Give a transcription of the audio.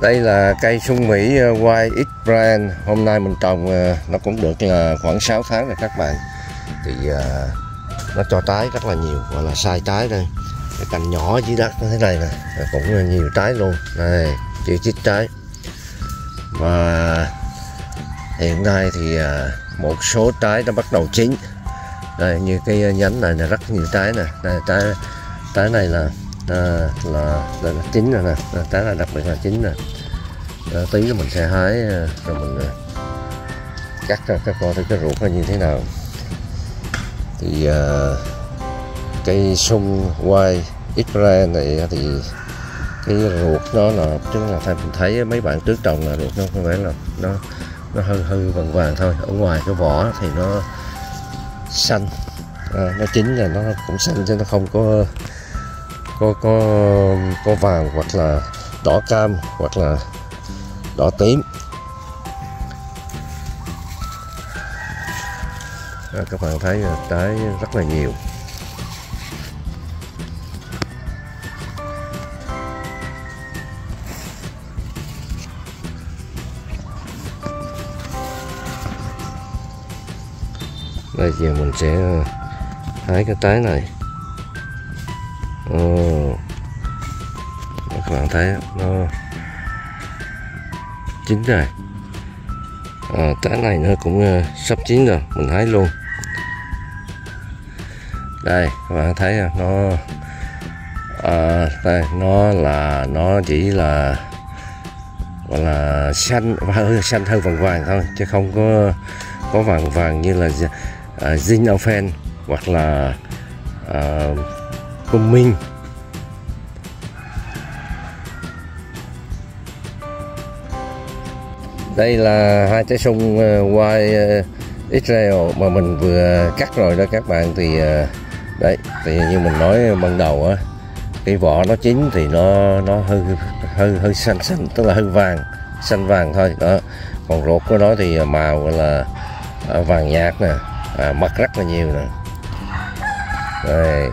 đây là cây sung Mỹ ờ, White X Brand. Hôm nay mình trồng ờ, nó cũng được là khoảng 6 tháng rồi các bạn. Thì nó cho trái rất là nhiều, gọi là sai trái đây. Cái cành nhỏ dưới đất như thế này nè cũng nhiều trái luôn. Đây, chỉ chích trái. Và hiện nay thì một số trái nó bắt đầu chín. Đây, như cái nhánh này là rất nhiều trái nè. Đây, trái trái này là à, là, là, là chín rồi nè. Ờ, Trái là đặc biệt là chín nè. À, tí nữa mình sẽ hái rồi mình cắt ra các con thấy cái ruột nó như thế nào. Thì à, cây sung quai Israel này thì cái ruột nó là trước là mình thấy mấy bạn trước trồng là ruột nó có vẻ là nó nó hư hư vàng vàng thôi. Ở ngoài cái vỏ thì nó xanh. À, nó chín là nó cũng xanh chứ nó không có có có có vàng hoặc là đỏ cam hoặc là đỏ tím. À, các bạn thấy là trái rất là nhiều. Bây giờ mình sẽ hái cái trái này. Ồ các bạn thấy nó chín rồi. Ờ, à, trái này nó cũng uh, sắp chín rồi mình hái luôn. Đây các bạn thấy à, nó à, đây nó là nó chỉ là gọi là xanh hơi xanh hơn vàng vàng thôi chứ không có có vàng vàng như là uh, zinc hoặc là uh, minh đây là hai trái sung ờ, quay ờ, Israel mà mình vừa cắt rồi đó các bạn. Thì ờ, đấy thì như mình nói ban đầu á cái vỏ nó chín thì nó nó hơi hơi hơi xanh xanh tức là hơi vàng xanh vàng thôi đó. Còn ruột của nó thì màu là à, vàng nhạt nè à, mặt rất là nhiều nè. Đây.